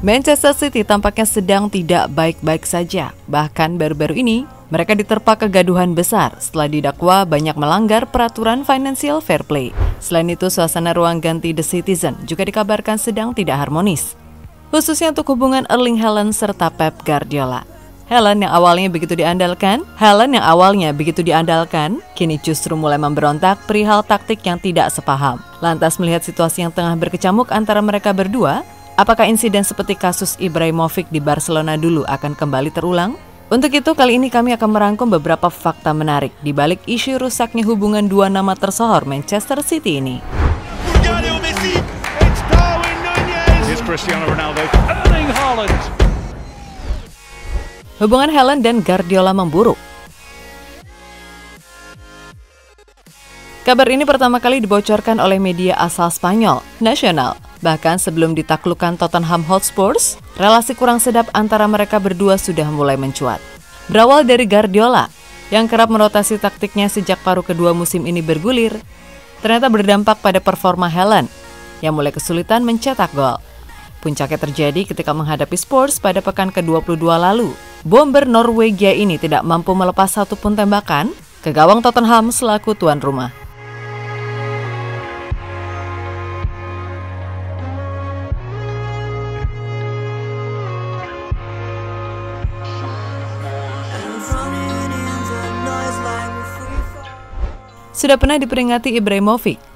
Manchester City tampaknya sedang tidak baik-baik saja. Bahkan baru-baru ini, mereka diterpa kegaduhan besar setelah didakwa banyak melanggar peraturan financial fair play. Selain itu, suasana ruang ganti The Citizen juga dikabarkan sedang tidak harmonis khususnya untuk hubungan Erling Haaland serta Pep Guardiola. Helen yang awalnya begitu diandalkan, Helen yang awalnya begitu diandalkan, kini justru mulai memberontak perihal taktik yang tidak sepaham. Lantas melihat situasi yang tengah berkecamuk antara mereka berdua, apakah insiden seperti kasus Ibrahimovic di Barcelona dulu akan kembali terulang? Untuk itu, kali ini kami akan merangkum beberapa fakta menarik di balik isu rusaknya hubungan dua nama tersohor Manchester City ini. Cristiano Ronaldo. Erling Haaland. Hubungan Helen dan Guardiola memburuk. Kabar ini pertama kali dibocorkan oleh media asal Spanyol, Nasional. Bahkan sebelum ditaklukkan Tottenham Hotspur, relasi kurang sedap antara mereka berdua sudah mulai mencuat. Berawal dari Guardiola, yang kerap merotasi taktiknya sejak paruh kedua musim ini bergulir, ternyata berdampak pada performa Helen, yang mulai kesulitan mencetak gol. Puncaknya terjadi ketika menghadapi Spurs pada pekan ke-22 lalu. Bomber Norwegia ini tidak mampu melepas satu pun tembakan ke gawang Tottenham selaku tuan rumah. Sudah pernah diperingati Ibrahimovic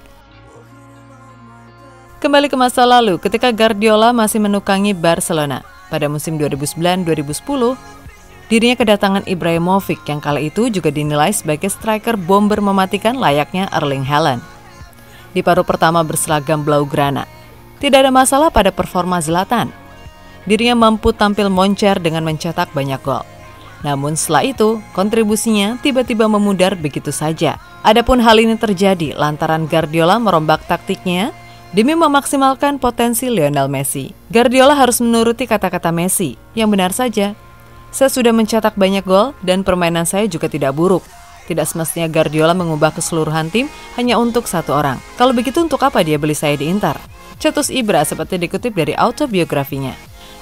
Kembali ke masa lalu, ketika Guardiola masih menukangi Barcelona pada musim 2009-2010, dirinya kedatangan Ibrahimovic yang kala itu juga dinilai sebagai striker bomber mematikan layaknya Erling Haaland. Di paruh pertama berseragam Blaugrana, tidak ada masalah pada performa Zlatan. Dirinya mampu tampil moncer dengan mencetak banyak gol. Namun setelah itu, kontribusinya tiba-tiba memudar begitu saja. Adapun hal ini terjadi lantaran Guardiola merombak taktiknya Demi memaksimalkan potensi Lionel Messi, Guardiola harus menuruti kata-kata Messi, yang benar saja. Saya sudah mencetak banyak gol dan permainan saya juga tidak buruk. Tidak semestinya Guardiola mengubah keseluruhan tim hanya untuk satu orang. Kalau begitu untuk apa dia beli saya di Inter? Cetus Ibra seperti dikutip dari autobiografinya.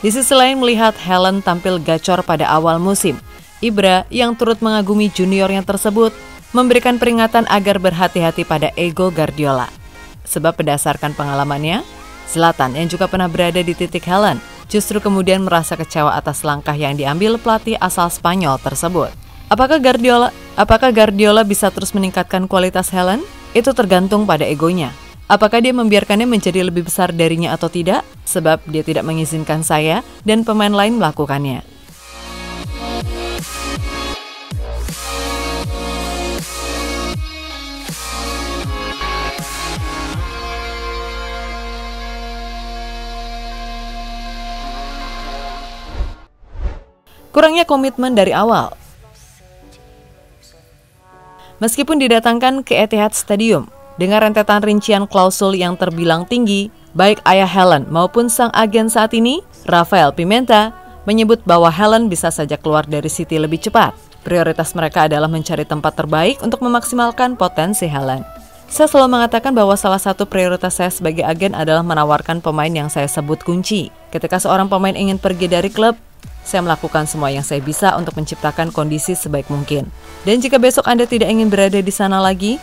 Di sisi lain melihat Helen tampil gacor pada awal musim, Ibra yang turut mengagumi juniornya tersebut memberikan peringatan agar berhati-hati pada ego Guardiola. Sebab berdasarkan pengalamannya, Zlatan yang juga pernah berada di titik Helen justru kemudian merasa kecewa atas langkah yang diambil pelatih asal Spanyol tersebut. Apakah Guardiola apakah Guardiola bisa terus meningkatkan kualitas Helen? Itu tergantung pada egonya. Apakah dia membiarkannya menjadi lebih besar darinya atau tidak? Sebab dia tidak mengizinkan saya dan pemain lain melakukannya. Kurangnya komitmen dari awal. Meskipun didatangkan ke Etihad Stadium dengan rentetan rincian klausul yang terbilang tinggi, baik ayah Helen maupun sang agen saat ini, Rafael Pimenta, menyebut bahwa Helen bisa saja keluar dari City lebih cepat. Prioritas mereka adalah mencari tempat terbaik untuk memaksimalkan potensi Helen. Saya selalu mengatakan bahwa salah satu prioritas saya sebagai agen adalah menawarkan pemain yang saya sebut kunci. Ketika seorang pemain ingin pergi dari klub, saya melakukan semua yang saya bisa untuk menciptakan kondisi sebaik mungkin. Dan jika besok Anda tidak ingin berada di sana lagi,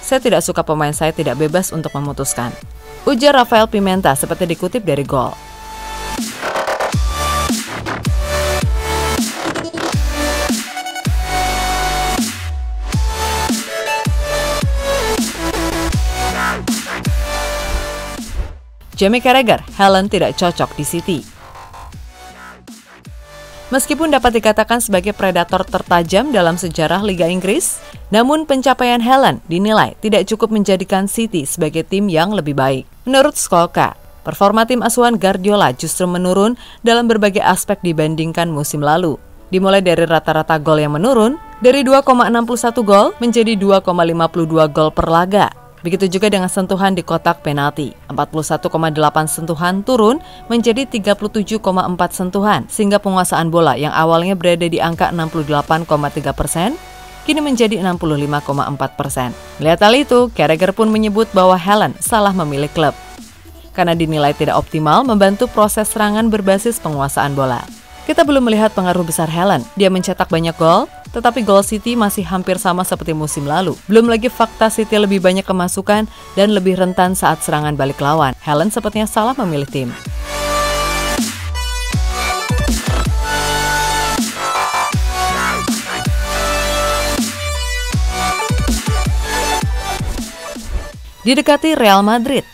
saya tidak suka pemain saya tidak bebas untuk memutuskan. Ujar Rafael Pimenta seperti dikutip dari Gol. Jamie Carragher, Helen tidak cocok di City. Meskipun dapat dikatakan sebagai predator tertajam dalam sejarah Liga Inggris, namun pencapaian Helen dinilai tidak cukup menjadikan City sebagai tim yang lebih baik. Menurut Skolka, performa tim asuhan Guardiola justru menurun dalam berbagai aspek dibandingkan musim lalu. Dimulai dari rata-rata gol yang menurun, dari 2,61 gol menjadi 2,52 gol per laga. Begitu juga dengan sentuhan di kotak penalti. 41,8 sentuhan turun menjadi 37,4 sentuhan, sehingga penguasaan bola yang awalnya berada di angka 68,3 persen, kini menjadi 65,4 persen. Melihat hal itu, Carragher pun menyebut bahwa Helen salah memilih klub karena dinilai tidak optimal membantu proses serangan berbasis penguasaan bola. Kita belum melihat pengaruh besar Helen. Dia mencetak banyak gol, tetapi gol City masih hampir sama seperti musim lalu. Belum lagi fakta City lebih banyak kemasukan dan lebih rentan saat serangan balik lawan. Helen sepertinya salah memilih tim. Didekati Real Madrid,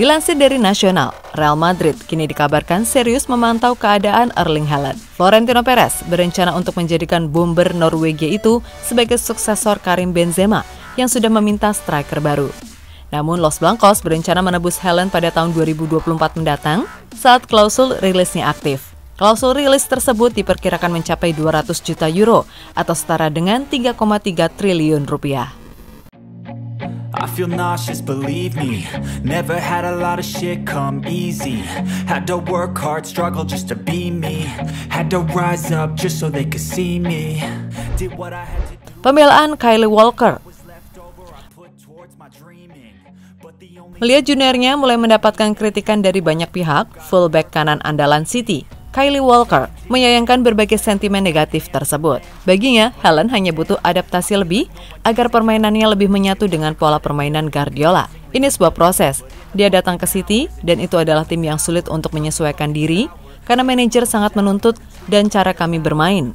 Dilansir dari Nasional, Real Madrid kini dikabarkan serius memantau keadaan Erling Haaland. Florentino Perez berencana untuk menjadikan bomber Norwegia itu sebagai suksesor Karim Benzema yang sudah meminta striker baru. Namun Los Blancos berencana menebus Haaland pada tahun 2024 mendatang saat klausul rilisnya aktif. Klausul rilis tersebut diperkirakan mencapai 200 juta euro atau setara dengan 3,3 triliun rupiah. I feel nauseous, believe me. Never had a lot of shit come easy. Had to work hard, struggle just to be me. Had to rise up just so they could see me. Did what I had to do. Pembelaan Kylie Walker. Melihat juniornya mulai mendapatkan kritikan dari banyak pihak, fullback kanan andalan City, Kylie Walker menyayangkan berbagai sentimen negatif tersebut. Baginya, Helen hanya butuh adaptasi lebih agar permainannya lebih menyatu dengan pola permainan Guardiola. Ini sebuah proses. Dia datang ke City dan itu adalah tim yang sulit untuk menyesuaikan diri karena manajer sangat menuntut dan cara kami bermain.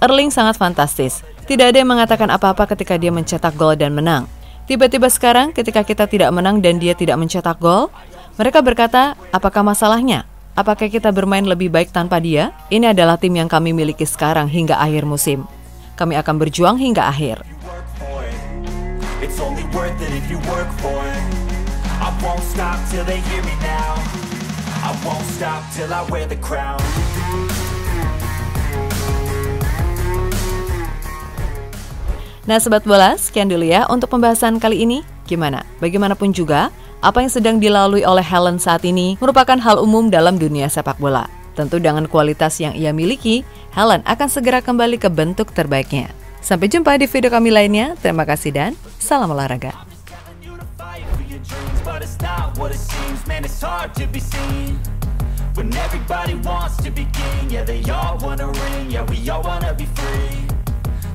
Erling sangat fantastis. Tidak ada yang mengatakan apa-apa ketika dia mencetak gol dan menang. Tiba-tiba sekarang ketika kita tidak menang dan dia tidak mencetak gol, mereka berkata, apakah masalahnya? Apakah kita bermain lebih baik tanpa dia? Ini adalah tim yang kami miliki sekarang hingga akhir musim. Kami akan berjuang hingga akhir. Nah, sobat bola, sekian dulu ya untuk pembahasan kali ini. Gimana? Bagaimanapun juga, apa yang sedang dilalui oleh Helen saat ini merupakan hal umum dalam dunia sepak bola. Tentu dengan kualitas yang ia miliki, Helen akan segera kembali ke bentuk terbaiknya. Sampai jumpa di video kami lainnya. Terima kasih dan salam olahraga.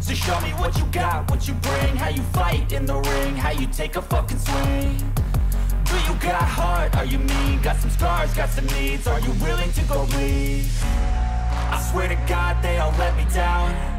So show me what you got, what you bring How you fight in the ring, how you take a fucking swing Do you got heart? Are you mean? Got some scars, got some needs Are you willing to go bleed? I swear to God they all let me down